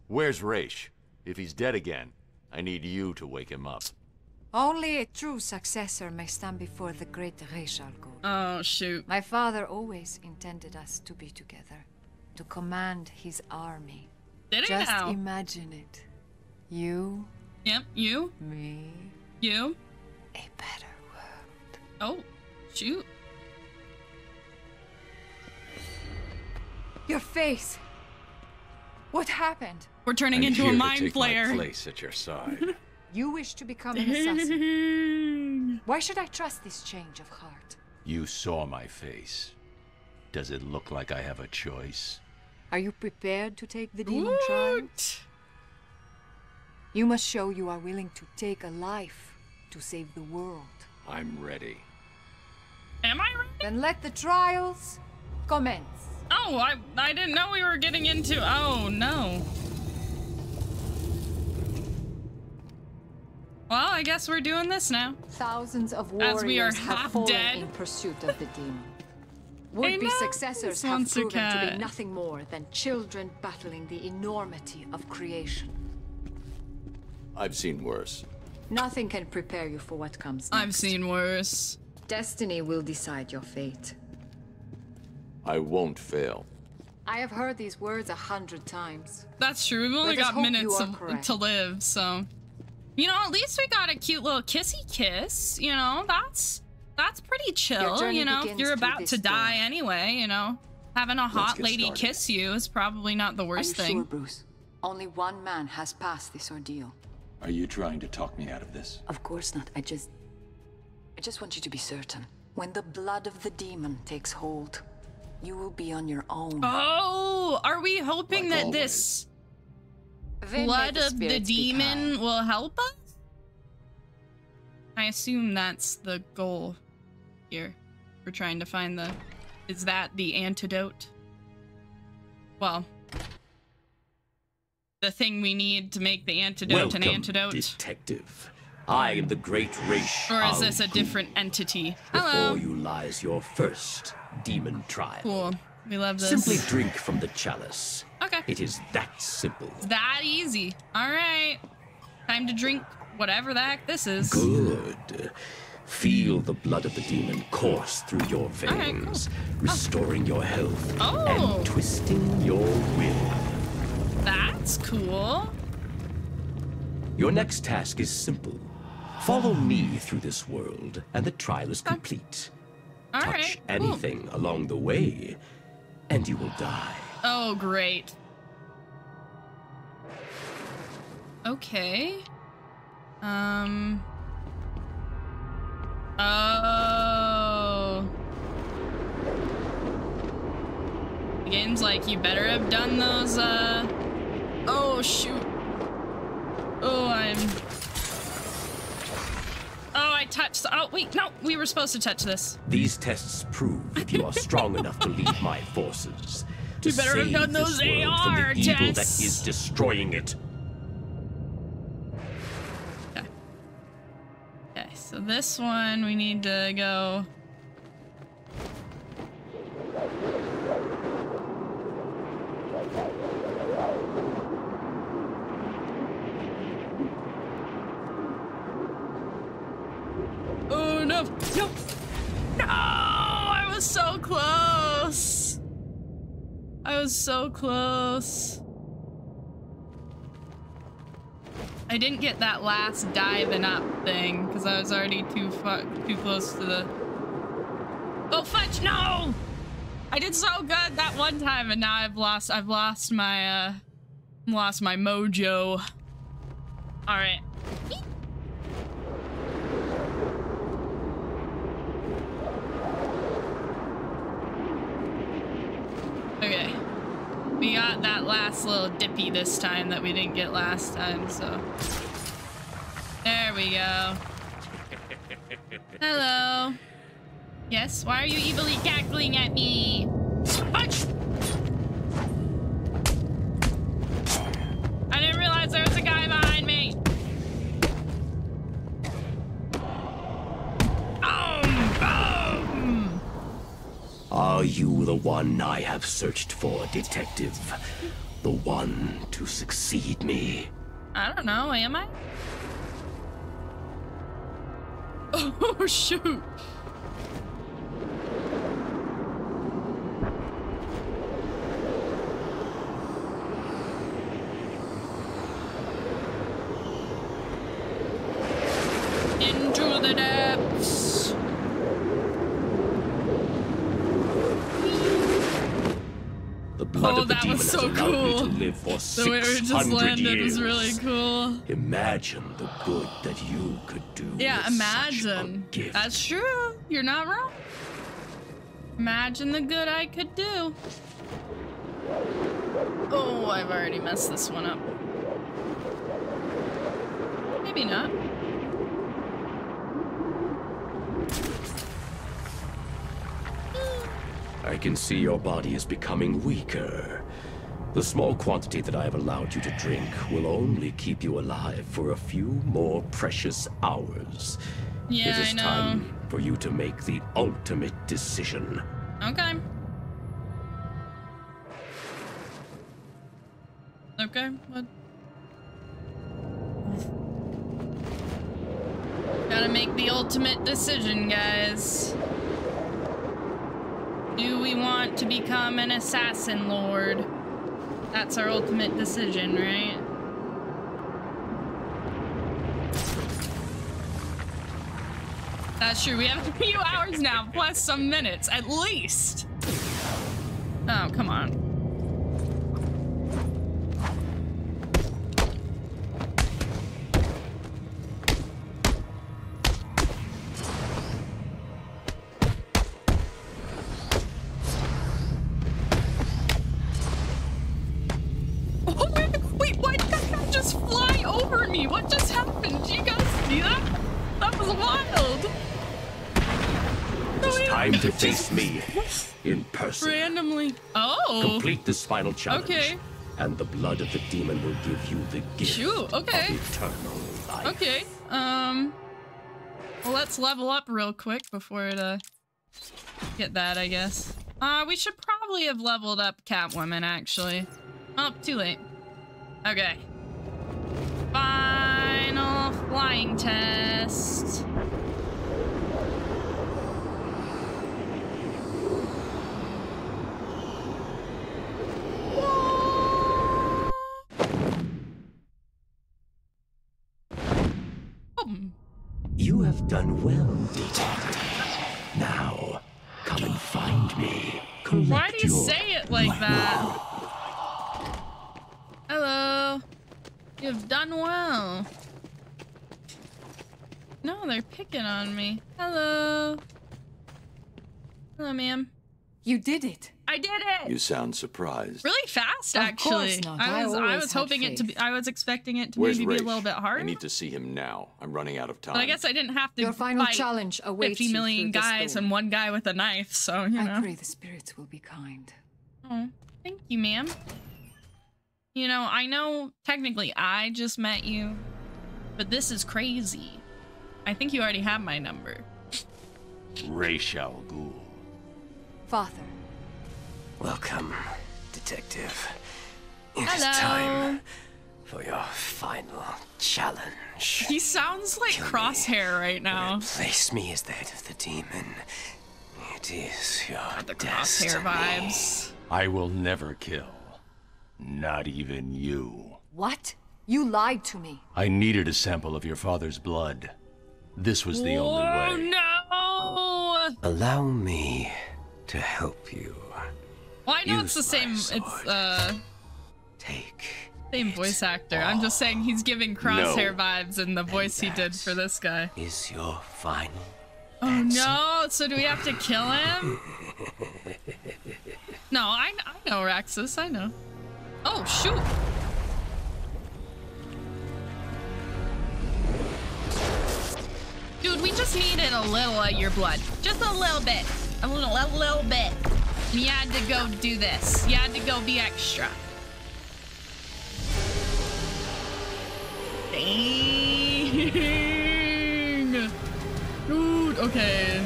Where's Ra's? If he's dead again, I need you to wake him up. Only a true successor may stand before the great Ra's Al Ghul. Oh, shoot. My father always intended us to be together, to command his army. Did he Just now? imagine it. You, Yep, you. me, You. a better world. Oh, shoot. Your face. What happened? We're turning I'm into here a to mind flayer. place at your side. You wish to become an assassin. Why should I trust this change of heart? you saw my face. Does it look like I have a choice? Are you prepared to take the demon trial? You must show you are willing to take a life to save the world. I'm ready. Am I ready? Then let the trials commence. Oh, I I didn't know we were getting into. Oh no. Well, I guess we're doing this now. Thousands of As we are warriors have half fallen dead. in pursuit of the demon. Would-be successors this have wants proven to be nothing more than children battling the enormity of creation. I've seen worse. Nothing can prepare you for what comes next. I've seen worse. Destiny will decide your fate. I won't fail. I have heard these words a hundred times. That's true. We've only got minutes of, to live, so. You know, at least we got a cute little kissy kiss. You know, that's that's pretty chill. You know, if you're about to die door. anyway, you know, having a hot lady started. kiss you is probably not the Are worst you thing. sure, Bruce? Only one man has passed this ordeal. Are you trying to talk me out of this? Of course not. I just. I just want you to be certain. When the blood of the demon takes hold, you will be on your own. Oh, are we hoping Like that this Then may blood the of the demon will help us? I assume that's the goal here. We're trying to find the. Is that the antidote? Well, the thing we need to make the antidote an Welcome, antidote. detective. I am the great Ra's. Or is this a different entity? Before Hello. you lies your first demon trial. Cool. We love this. Simply drink from the chalice. Okay. It is that simple. It's that easy. All right. Time to drink whatever the heck this is. Good. Feel the blood of the demon course through your veins, oh. restoring your health Oh. and twisting your will. That's cool. Your next task is simple. Follow me through this world, and the trial is complete. All Touch right. cool. anything along the way, and you will die. Oh, great. Okay. Um. Oh. The game's like, you better have done those, uh. Oh, shoot. Oh, I'm. Oh, I touched. Oh, wait, no, we were supposed to touch this. These tests prove if you are strong enough to lead my forces. To You better have done those world from AR the evil that tests. is destroying it. Okay. Okay, so this one we need to go. Oh no! No! No! I was so close! I was so close. I didn't get that last diving up thing because I was already too fu- too close to the. Oh fudge! No! I did so good that one time, and now I've lost. I've lost my uh, lost my mojo. All right. Okay. We got that last little dippy this time that we didn't get last time, so. There we go. Hello. Yes, why are you evilly cackling at me? you the one I have searched for, detective? The one to succeed me? I don't know, am I? Oh, shoot. Live The way it just landed years. was really cool. Imagine the good that you could do. Yeah, imagine. That's true. You're not wrong. Imagine the good I could do. Oh, I've already messed this one up. Maybe not. I can see your body is becoming weaker. The small quantity that I have allowed you to drink will only keep you alive for a few more precious hours. Yeah, it is I know. time for you to make the ultimate decision. Okay. Okay, what? Gotta make the ultimate decision, guys. Do we want to become an assassin lord? That's our ultimate decision, right? That's true. We have a few hours now, plus some minutes, at least. Oh, come on. This final challenge. Okay. And the blood of the demon will give you the gift Shoot, okay. of eternal life. Okay. Um. Well, let's level up real quick before it, uh, get that, I guess. Uh, we should probably have leveled up Catwoman, actually. Oh, too late. Okay. Final flying test. You have done well, detective. Now, come and find me. Collect Why do you your say it like that? Hello. You've done well. No, they're picking on me. Hello. Hello, ma'am. You did it. I did it. You sound surprised. Really fast, Of actually. course not. I I was I, always was had hoping it to be. I was expecting it to Where's maybe be a little bit I need to see him now. I'm running out of time. But I guess I didn't have to Your final fight challenge awaits 50 you million guys storm. and one guy with a knife, so, you know. I pray the spirits will be kind. Oh, thank you, ma'am. You know, I know technically I just met you, but this is crazy. I think you already have my number. Ra's al Ghul. Father, Welcome, detective. It is Hello. time for your final challenge. He sounds like Crosshair right now. Place me as the head of the demon. It is your The Crosshair vibes. I will never kill. Not even you. what? You lied to me. I needed a sample of your father's blood. This was the only way. Oh no! Allow me to help you. Well, I know Use it's the same. It's uh. Take. Same voice actor. I'm just saying he's giving Crosshair vibes in the voice he did for this guy. Is your final Oh no! So do we have to kill him? No, I, I know Raxus. I know. Oh shoot! Dude, we just needed a little of your blood. Just a little bit. A little, a little bit. You had to go do this. You had to go be extra. Dang. Dude, okay.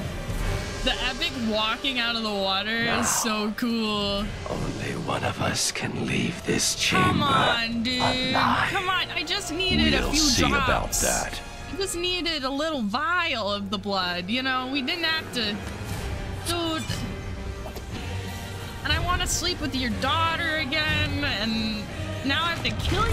The epic walking out of the water is so cool. Only one of us can leave this chamber. Come on, dude. alive. Come on. I just needed a We'll few see drops. about that. I just needed a little vial of the blood. You know, we didn't have to. Dude. Sleep with your daughter again, and now I have to kill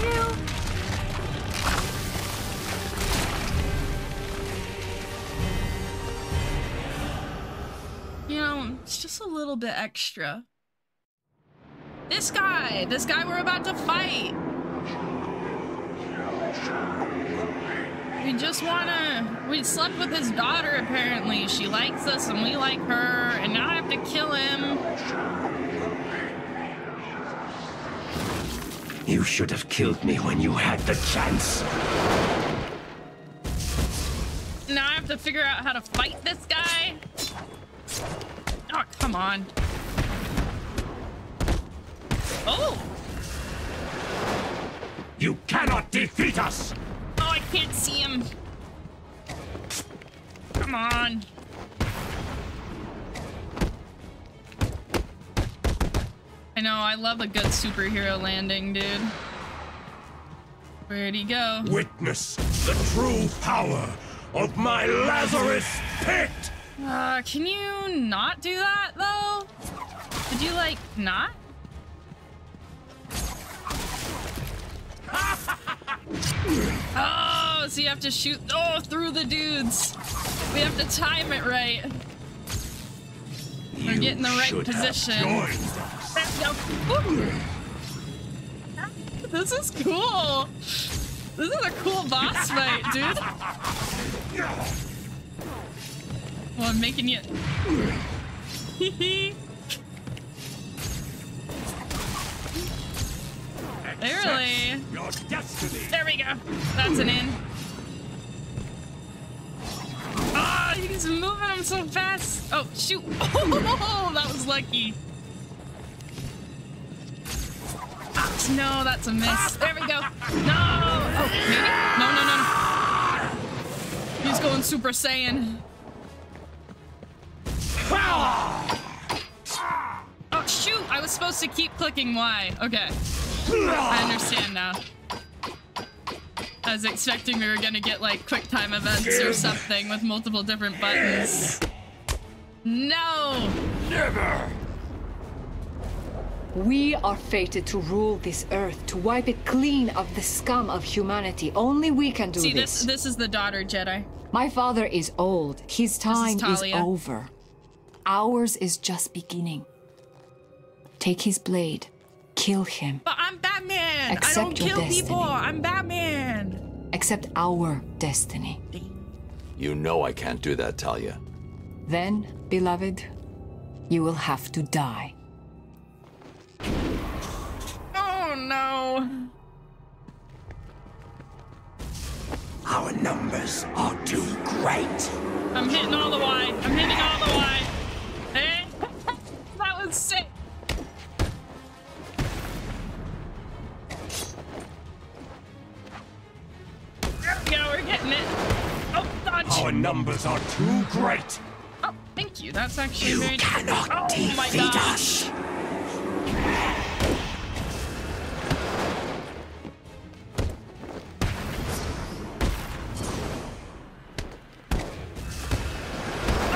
you? You know, it's just a little bit extra. This guy! This guy we're about to fight! We just wanna... We slept with his daughter, apparently. She likes us and we like her, and now I have to kill him. You should have killed me when you had the chance. Now I have to figure out how to fight this guy? Oh, come on. Oh! You cannot defeat us! Oh, I can't see him. Come on. I know, I love a good superhero landing, dude. Where'd he go? Witness the true power of my Lazarus pit! Uh, can you not do that, though? Did you, like, not? Oh, so you have to shoot, oh, through the dudes. We have to time it right. We're getting the right position. This is cool. This is a cool boss fight, dude. Well, I'm making you. Destiny! There we go. That's an in. Ah, he's moving him so fast. Oh, shoot. Oh, that was lucky. No, that's a miss. There we go. No. Oh, maybe? No, no, no, no. He's going Super Saiyan. Oh, shoot. I was supposed to keep clicking Y. Okay. I understand now. I was expecting we were gonna get like quick time events or something with multiple different buttons. No! Never! We are fated to rule this earth, to wipe it clean of the scum of humanity. Only we can do See, this. this this is the daughter Jedi. My father is old. His time is, Talia. over. Ours is just beginning. Take his blade. Kill him. But I'm Batman! Accept I don't kill destiny. people! I'm Batman! Accept our destiny. You know I can't do that, Talia. Then, beloved, you will have to die. Oh no! Our numbers are too great. I'm hitting all the Y. I'm hitting all the Y. Eh? that was sick. There we go, we're getting it. Oh, dodge. Our numbers are too great. Oh, thank you. That's actually You very cannot Oh defeat gosh. us.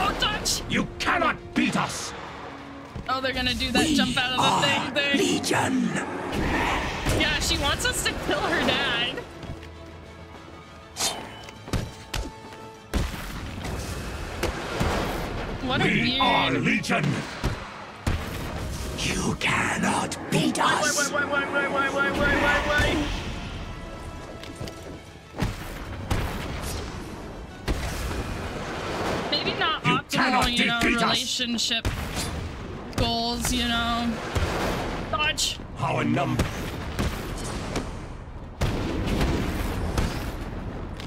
Oh. You cannot beat us. Oh, they're gonna do that jump out of the thing thing. Legion. Yeah, she wants us to kill her dad. What a we weird. are Legion. You cannot beat us. wait, wait, wait, wait, wait, wait, wait, wait, wait. Maybe not You optimal, you know, defeat us. relationship goals, you know. Dodge. Our number.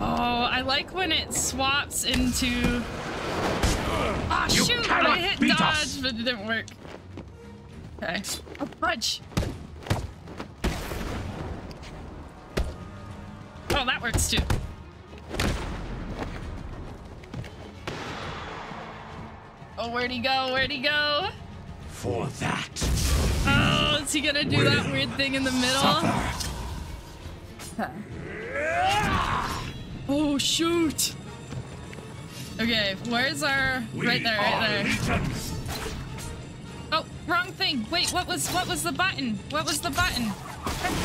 Oh, I like when it swaps into. Ah, You shoot! I hit dodge, us. but it didn't work. Okay. Oh, fudge! Oh, that works too. Oh, where'd he go? Where'd he go? For that. Oh, is he gonna do that weird thing in the middle? Oh, shoot! Okay, where's our... right there, right there. Thing. Wait, what was what was the button? What was the button?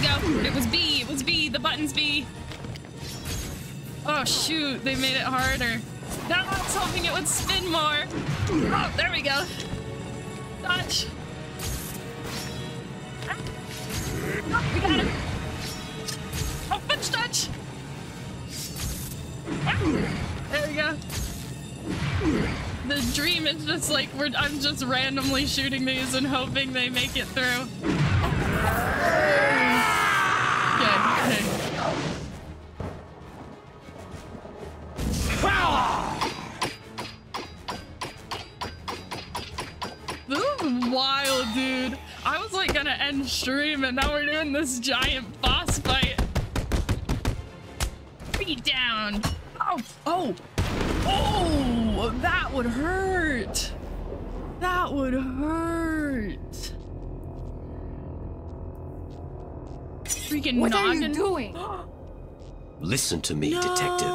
Go. It was B. It was B. The button's B. Oh shoot, they made it harder. No, I was hoping it would spin more. Oh, there we go. Dodge. Ah, Ah, it's just like we're I'm just randomly shooting these and hoping they make it through. Okay, okay. This is wild, dude. I was like gonna end stream and now we're doing this giant boss fight. Beat down. Oh, oh, oh, Oh, that would hurt. That would hurt. Freaking What are you doing? Listen to me, detective,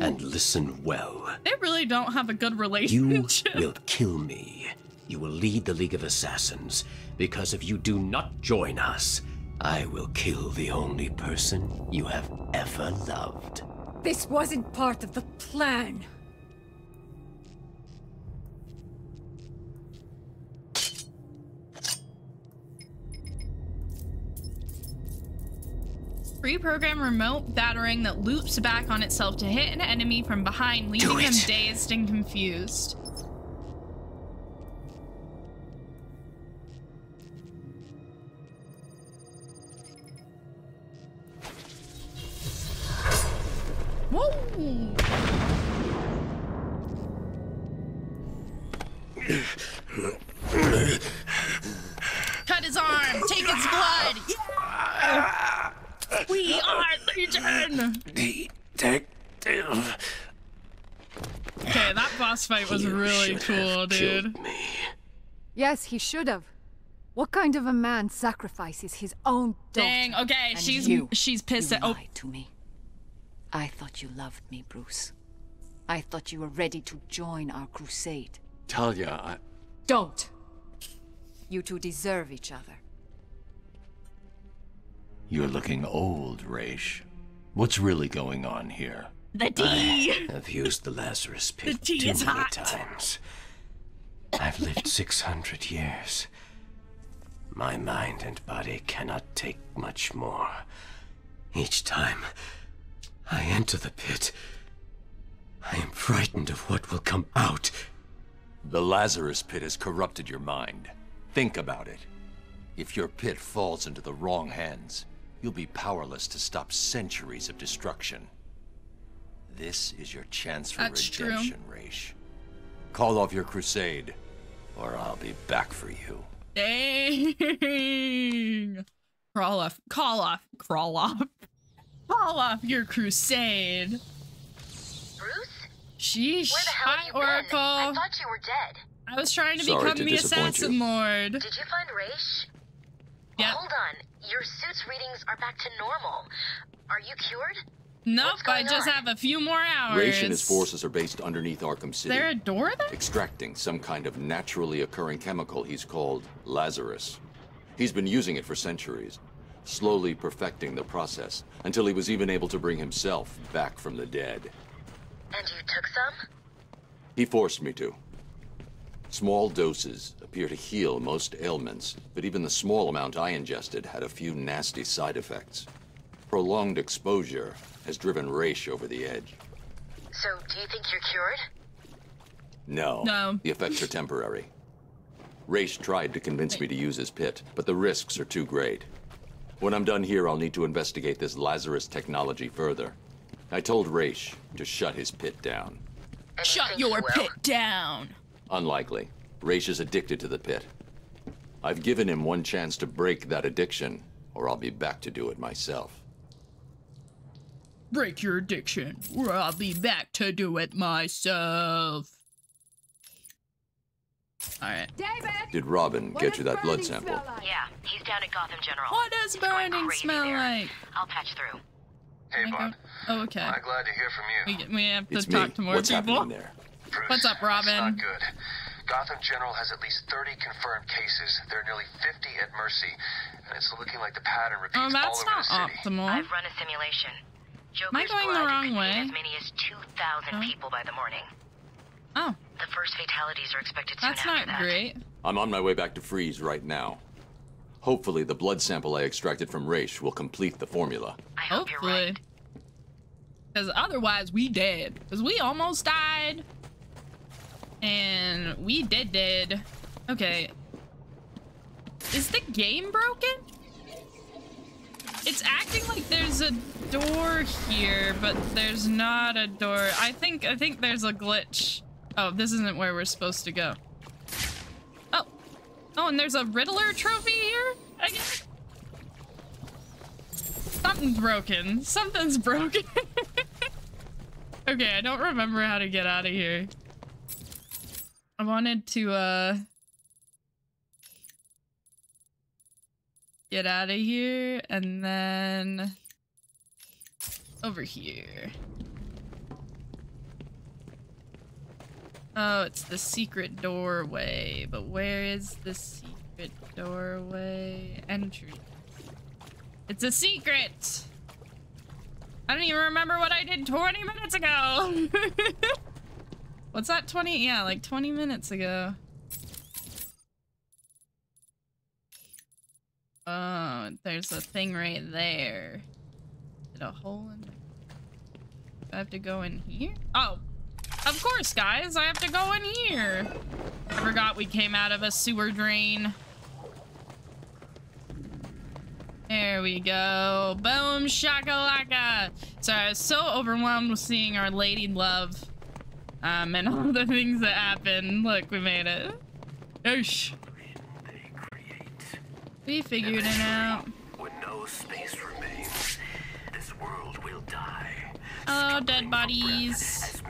and listen well. They really don't have a good relationship. You will kill me. You will lead the League of Assassins, because if you do not join us, I will kill the only person you have ever loved. This wasn't part of the plan. Pre-program remote batarang that loops back on itself to hit an enemy from behind, leaving them dazed and confused. Fight was You really cool, have dude. killed Yes, he should have. What kind of a man sacrifices his own daughter? Dang, okay, And she's you, she's pissed you at oh lied to me. I thought you loved me, Bruce. I thought you were ready to join our crusade. Talia, I... Don't. You two deserve each other. You're looking old, Ra's. What's really going on here? The tea! I've used the Lazarus pit tea too is many hot. times. I've lived 600 years. My mind and body cannot take much more. Each time I enter the pit, I am frightened of what will come out. The Lazarus pit has corrupted your mind. Think about it. If your pit falls into the wrong hands, you'll be powerless to stop centuries of destruction. This is your chance for That's true. redemption, Ra's. Call off your crusade, or I'll be back for you. Dang! Crawl off, call off, crawl off. Call off your crusade. Bruce? Sheesh. Where the hell Hi, have you been? I thought you were dead. I was trying to Sorry become to the disappoint Assassin you. Lord. Did you find Ra's? Yep. Hold on. Your suit's readings are back to normal. Are you cured? Nope, I just on? have a few more hours. Ra's and his forces are based underneath Arkham Is City. there a door there? extracting some kind of naturally occurring chemical he's called Lazarus. He's been using it for centuries, slowly perfecting the process until he was even able to bring himself back from the dead. And you took some? He forced me to. Small doses appear to heal most ailments, but even the small amount I ingested had a few nasty side effects. Prolonged exposure has driven Ra's over the edge. So, do you think you're cured? No. No. The effects are temporary. Ra's tried to convince me to use his pit, but the risks are too great. When I'm done here, I'll need to investigate this Lazarus technology further. I told Ra's to shut his pit down. Shut your pit down. Unlikely. Ra's is addicted to the pit. I've given him one chance to break that addiction, or I'll be back to do it myself. Break your addiction, or I'll be back to do it myself. Alright. Did Robin get you that blood sample? Yeah, he's down at Gotham General. What does burning smell there. like? I'll patch through. Hey, Bud. Oh, okay. I'm glad to hear from you. We, we have to It's talk me. to more What's people. happening there? What's up, It's Robin? not good. Gotham General has at least 30 confirmed cases. There are nearly 50 at Mercy, and it's looking like the pattern repeats Oh, all that's over not the city. Oh, that's not optimal. I've run a simulation. Am I going the wrong way? As many as 2,000 oh. people by the morning. Oh. The first fatalities are expected That's soon That's not that. great. I'm on my way back to Freeze right now. Hopefully, the blood sample I extracted from Ra's will complete the formula. I hope Hopefully. Because otherwise, we dead. Because we almost died. And we did dead. Okay. Is the game broken? It's acting like there's a door here, but there's not a door. I think I think there's a glitch. Oh, this isn't where we're supposed to go. Oh. Oh, and there's a Riddler trophy here? I guess. Something's broken. Something's broken. okay, I don't remember how to get out of here. I wanted to, uh... Get out of here, and then... Over here. Oh, it's the secret doorway. But where is the secret doorway? Entry. It's a secret! I don't even remember what I did 20 minutes ago! What's that 20? Yeah, like 20 minutes ago. Oh, there's a thing right there. It a hole in there? Do I have to go in here? Oh, of course, guys. I have to go in here. I forgot we came out of a sewer drain. There we go. Boom shakalaka. So I was so overwhelmed with seeing our lady love um, and all the things that happened. Look, we made it. Oosh. We figured it out. When no space remains, this world will die. Hello, dead bodies.